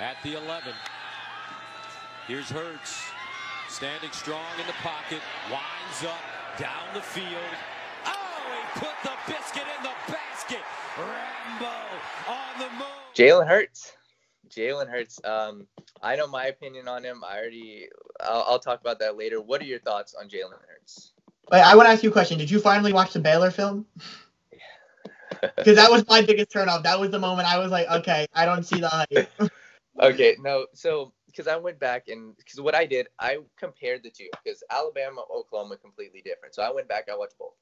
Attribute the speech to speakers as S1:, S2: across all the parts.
S1: at the 11. Here's Hurts, standing strong in the pocket, winds up, down the field. Oh, he put the biscuit in the basket. Rambo on the move.
S2: Jalen Hurts. Jalen Hurts. Um, I know my opinion on him. I already. I'll, I'll talk about that later. What are your thoughts on Jalen Hurts?
S3: Wait, I want to ask you a question. Did you finally watch the Baylor film? Because that was my biggest turnoff. That was the moment I was like, okay, I don't see the hype.
S2: okay, no. So because I went back and because what I did, I compared the two because Alabama, Oklahoma, completely different. So I went back, I watched both.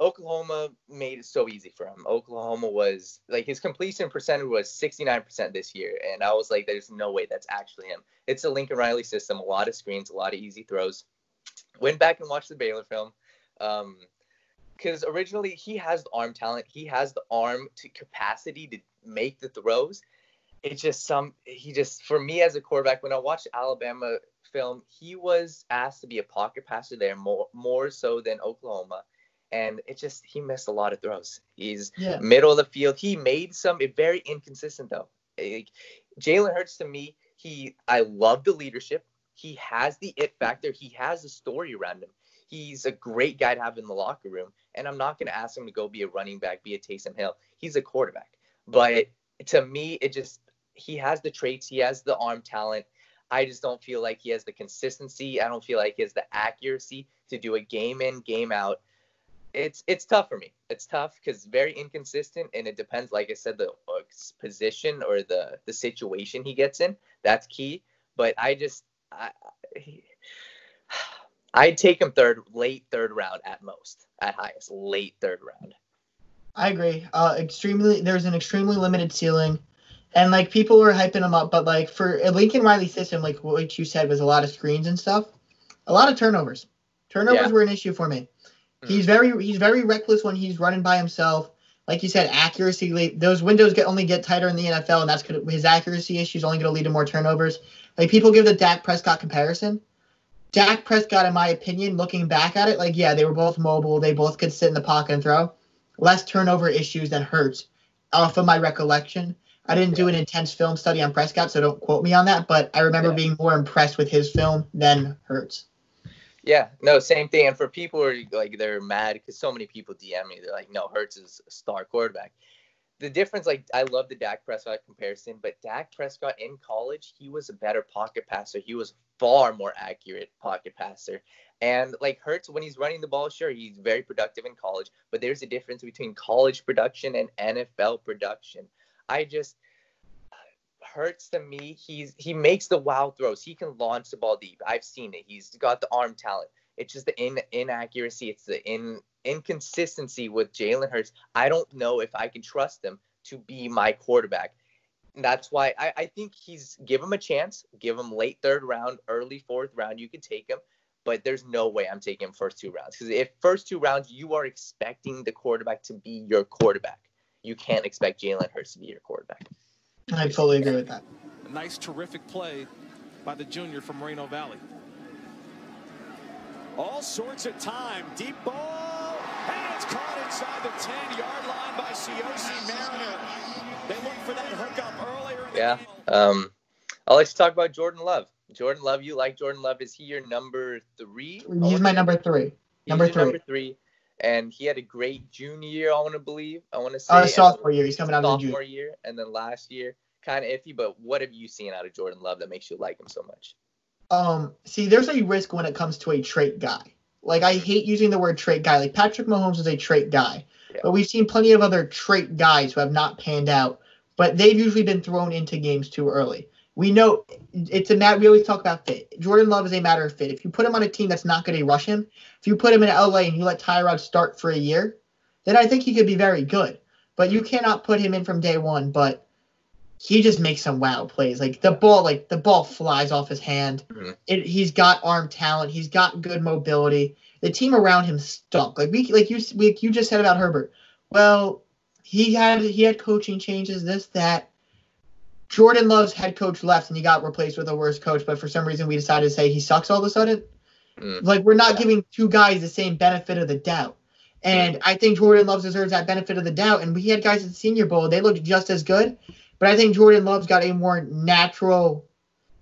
S2: Oklahoma made it so easy for him. Oklahoma was like his completion percentage was 69% this year, and I was like, there's no way that's actually him. It's a Lincoln Riley system, a lot of screens, a lot of easy throws. Went back and watched the Baylor film. Um, because originally he has the arm talent, he has the arm to capacity to make the throws. It's just some he just for me as a quarterback when I watched Alabama film, he was asked to be a pocket passer there more more so than Oklahoma. And it just he missed a lot of throws. He's
S3: Yeah.
S2: middle of the field. He made some it very inconsistent though. Like, Jalen Hurts to me, he I love the leadership. He has the it factor. He has a story around him. He's a great guy to have in the locker room. And I'm not going to ask him to go be a running back, be a Taysom Hill. He's a quarterback. But to me, it just he has the traits. He has the arm talent. I just don't feel like he has the consistency. I don't feel like he has the accuracy to do a game in, game out. It's it's tough for me. It's tough because very inconsistent, and it depends. Like I said, the uh, position or the the situation he gets in. That's key. But I just I, I'd take him third, late third round at most, at highest, late third round.
S3: I agree. Uh, extremely, there's an extremely limited ceiling, and like people were hyping him up, but like for a Lincoln Riley system, like what you said was a lot of screens and stuff, a lot of turnovers. Turnovers
S2: Yeah.
S3: were an issue for me. Mm. He's very he's very reckless when he's running by himself. Like you said, accuracy. Those windows get only get tighter in the NFL, and that's gonna his accuracy issues only going to lead to more turnovers. Like people give the Dak Prescott comparison. Dak Prescott, in my opinion, looking back at it, like yeah, they were both mobile. They both could sit in the pocket and throw. Less turnover issues than Hurts, off of my recollection. I didn't do an intense film study on Prescott, so don't quote me on that. But I remember
S2: Yeah.
S3: being more impressed with his film than Hurts.
S2: Yeah, no, same thing. And for people who are like they're mad because so many people DM me, they're like, "No, Hurts is a star quarterback." The difference, like, I love the Dak Prescott comparison, but Dak Prescott in college, he was a better pocket passer. He was far more accurate pocket passer. And like Hurts, when he's running the ball, sure, he's very productive in college, but there's a difference between college production and NFL production. I just uh, hurts to me. He's he makes the wild throws. He can launch the ball deep. I've seen it. He's got the arm talent. It's just the in inaccuracy. It's the in inconsistency with Jalen Hurts. I don't know if I can trust him to be my quarterback. And that's why I, I think he's give him a chance. Give him late third round, early fourth round. You can take him, but there's no way I'm taking him first two rounds. Because if first two rounds you are expecting the quarterback to be your quarterback, you can't expect Jalen Hurts to be your quarterback.
S3: I fully agree with that.
S4: A nice, terrific play by the junior from Moreno Valley.
S1: All sorts of time. Deep ball. And it's caught inside the 10 yard line by Siaosi Mariner. They looked for that hookup earlier in the
S2: Yeah. Um, I like to talk about Jordan Love. Jordan Love, you like Jordan Love? Is he your number three?
S3: He's my number three.
S2: He's
S3: number three.
S2: Number three. And he had a great junior year, I want to believe. I want to say.
S3: Uh, sophomore year. He's coming out of the
S2: sophomore
S3: junior.
S2: year, and then last year, kind of iffy. But what have you seen out of Jordan Love that makes you like him so much?
S3: Um, see, there's a risk when it comes to a trait guy. Like I hate using the word trait guy. Like Patrick Mahomes is a trait guy,
S2: Yeah.
S3: but we've seen plenty of other trait guys who have not panned out. But they've usually been thrown into games too early. We know it's a matter. We always talk about fit. Jordan Love is a matter of fit. If you put him on a team that's not going to rush him, if you put him in LA and you let Tyrod start for a year, then I think he could be very good. But you cannot put him in from day one. But he just makes some wow plays. Like the ball, like the ball flies off his hand.
S2: Mhm.
S3: It, he's got arm talent. He's got good mobility. The team around him stunk. Like we, like you, we, you just said about Herbert. Well, he had he had coaching changes. This that. Jordan Love's head coach left and he got replaced with a worse coach, but for some reason we decided to say he sucks all of a sudden.
S2: Mm.
S3: Like we're not giving two guys the same benefit of the doubt. And I think Jordan Love deserves that benefit of the doubt. And we had guys at the Senior Bowl, they looked just as good, but I think Jordan Love's got a more natural,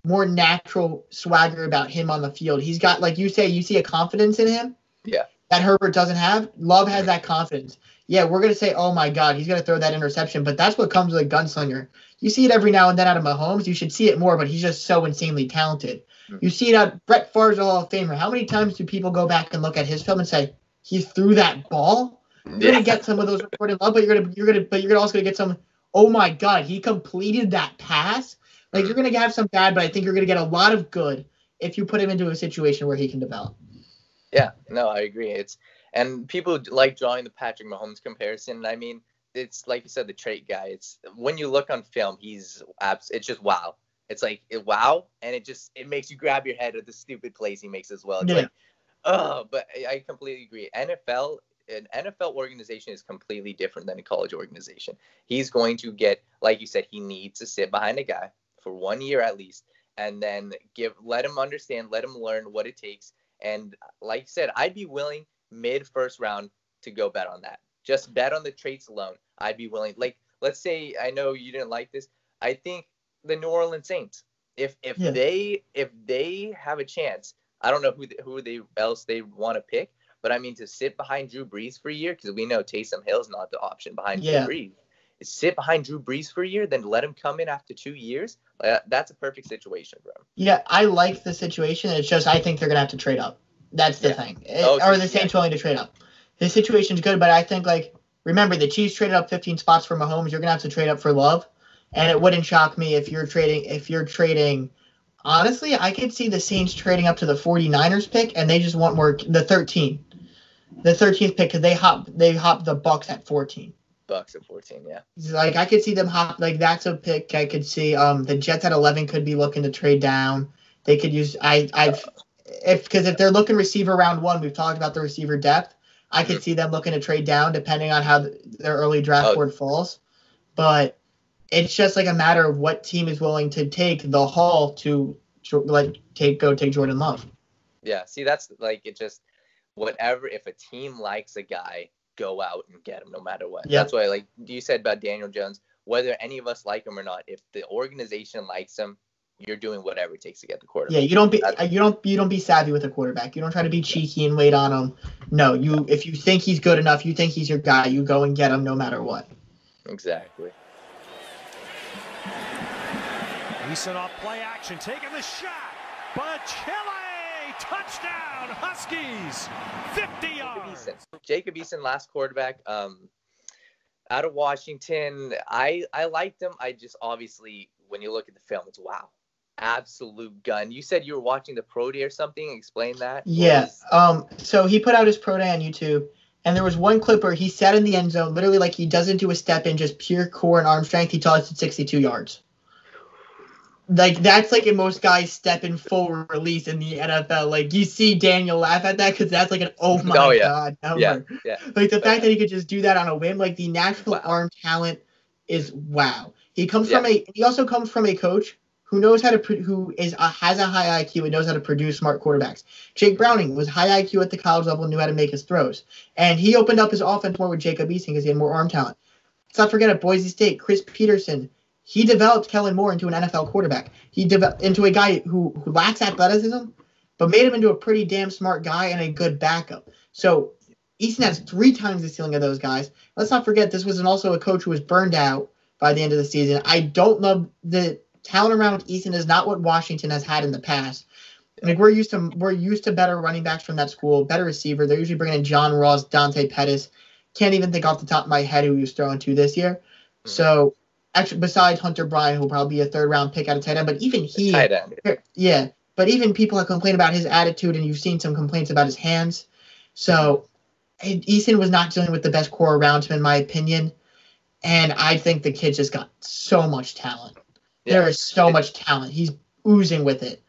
S3: more natural swagger about him on the field. He's got, like you say, you see a confidence in him.
S2: Yeah.
S3: That Herbert doesn't have. Love has that confidence. Yeah, we're gonna say, oh my God, he's gonna throw that interception, but that's what comes with a gunslinger. You see it every now and then out of Mahomes. You should see it more, but he's just so insanely talented.
S2: Mhm.
S3: You see it out. Brett Favre's Hall of Famer. How many times do people go back and look at his film and say he threw that ball? You're gonna get some of those recorded love, but you're gonna you're gonna but you're also gonna get some. Oh my God, he completed that pass. Like you're gonna have some bad, but I think you're gonna get a lot of good if you put him into a situation where he can develop.
S2: Yeah, no, I agree. It's and people like drawing the Patrick Mahomes comparison. I mean, it's like you said, the trait guy. It's when you look on film, he's abs. It's just wow. It's like it, wow, and it just it makes you grab your head at the stupid plays he makes as well. It's
S3: Yeah.
S2: like, oh, but I, completely agree. NFL, an NFL organization is completely different than a college organization. He's going to get, like you said, he needs to sit behind a guy for one year at least, and then give let him understand, let him learn what it takes. And like you said, I'd be willing mid first round to go bet on that. Just bet on the traits alone. I'd be willing. Like, let's say I know you didn't like this. I think the New Orleans Saints. If if
S3: Yeah.
S2: they if they have a chance, I don't know who they, who they else they want to pick, but I mean to sit behind Drew Brees for a year because we know Taysom Hill's not the option behind
S3: Yeah.
S2: Drew Brees. Sit behind Drew Brees for a year, then let him come in after two years. Uh, that's a perfect situation for him.
S3: Yeah, I like the situation. It's just I think they're gonna have to trade up. That's the
S2: Yeah.
S3: thing. It-
S2: Oh,
S3: or the Saints willing to trade up. The situation's good, but I think like remember the Chiefs traded up 15 spots for Mahomes. You're gonna have to trade up for Love, and it wouldn't shock me if you're trading if you're trading. Honestly, I could see the Saints trading up to the 49ers pick, and they just want more the 13, the 13th pick because they hop they hop the Bucks at 14.
S2: Bucks at 14, yeah.
S3: Like I could see them hop like that's a pick I could see. Um the Jets at eleven could be looking to trade down. They could use I I've if because if they're looking receiver round one, we've talked about the receiver depth. I could see them looking to trade down depending on how the, their early draft
S2: Oh.
S3: board falls. But it's just like a matter of what team is willing to take the haul to to, like take go take Jordan Love.
S2: Yeah, see, that's like it just whatever. If a team likes a guy, go out and get him no matter what.
S3: Yeah.
S2: That's why, like you said about Daniel Jones, whether any of us like him or not, if the organization likes him, you're doing whatever it takes to get the quarterback.
S3: Yeah, you don't be
S2: That's-
S3: you don't you don't be savvy with a quarterback. You don't try to be cheeky and wait on him. No, you if you think he's good enough, you think he's your guy, you go and get him no matter what.
S2: Exactly.
S5: Eason off play action, taking the shot. Baccellia, touchdown, Huskies, 50
S2: Jacob
S5: yards.
S2: Eason. Jacob Eason, last quarterback. Um, out of Washington, I I liked him. I just obviously when you look at the film, it's wow, absolute gun. You said you were watching the pro day or something. Explain that.
S3: Yeah. Um. So he put out his pro day on YouTube, and there was one clip where he sat in the end zone, literally like he doesn't do a step in, just pure core and arm strength. He tosses it 62 yards. Like that's like in most guys step in full release in the NFL. Like you see Daniel laugh at that because that's like an oh my
S2: Oh, yeah.
S3: god number.
S2: Yeah, yeah.
S3: Like the fact that he could just do that on a whim, like the natural
S2: Wow.
S3: arm talent is wow. He comes
S2: Yeah.
S3: from a he also comes from a coach who knows how to pro- who is has a high IQ and knows how to produce smart quarterbacks. Jake Browning was high IQ at the college level, and knew how to make his throws, and he opened up his offense more with Jacob Eason because he had more arm talent. Let's not forget at Boise State, Chris Petersen. He developed Kellen Moore into an NFL quarterback. He developed into a guy who, who lacks athleticism, but made him into a pretty damn smart guy and a good backup. So Eason has three times the ceiling of those guys. Let's not forget this was an, also a coach who was burned out by the end of the season. I don't love the talent around Eason is not what Washington has had in the past. Like we're used to we're used to better running backs from that school, better receiver. They're usually bringing in John Ross, Dante Pettis. Can't even think off the top of my head who he was throwing to this year.
S2: Mhm.
S3: So actually, besides Hunter Bryant, who'll probably be a third round pick out of tight end, but even he,
S2: Tight end.
S3: yeah, but even people have complained about his attitude, and you've seen some complaints about his hands. So Eason was not dealing with the best core around him, in my opinion. And I think the kid just got so much talent.
S2: Yeah.
S3: There is so much talent. He's oozing with it.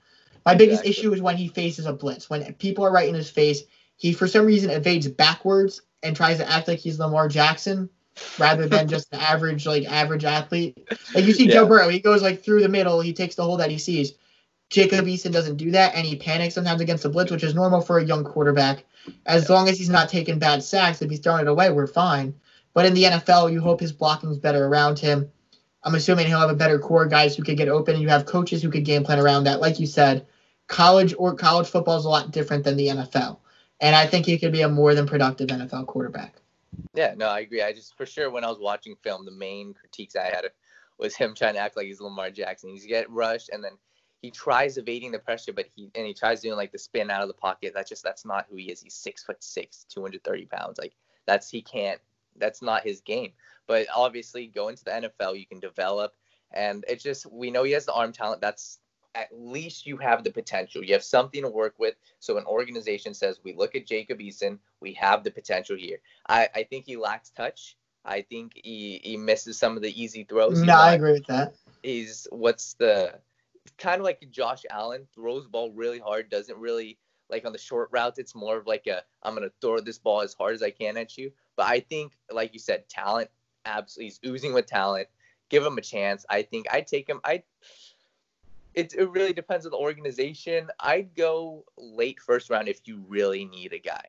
S3: My biggest
S2: Exactly.
S3: issue is when he faces a blitz. When people are right in his face, he for some reason evades backwards and tries to act like he's Lamar Jackson rather than just an average like average athlete. Like you see Joe Burrow, he goes like through the middle, he takes the hole that he sees. Jacob Eason doesn't do that, and he panics sometimes against the blitz, which is normal for a young quarterback. As long as he's not taking bad sacks, if he's throwing it away, we're fine. But in the NFL, you hope his blocking's better around him. I'm assuming he'll have a better core guys who could get open, you have coaches who could game plan around that. Like you said, college or college football is a lot different than the NFL, and I think he could be a more than productive NFL quarterback.
S2: Yeah, no, I agree. I just for sure when I was watching film, the main critiques I had was him trying to act like he's Lamar Jackson. He's get rushed and then he tries evading the pressure, but he and he tries doing like the spin out of the pocket. That's just that's not who he is. He's six foot six, 230 pounds. Like that's he can't. That's not his game. But obviously, go into the NFL, you can develop, and it's just we know he has the arm talent. That's at least you have the potential. You have something to work with. So an organization says, we look at Jacob Eason, we have the potential here. I, I think he lacks touch. I think he, he misses some of the easy throws.
S3: No, I agree with that.
S2: He's what's the kind of like Josh Allen throws ball really hard, doesn't really like on the short routes. It's more of like a I'm gonna throw this ball as hard as I can at you. But I think, like you said, talent absolutely he's oozing with talent. Give him a chance. I think I'd take him. I it, it really depends on the organization. I'd go late first round if you really need a guy.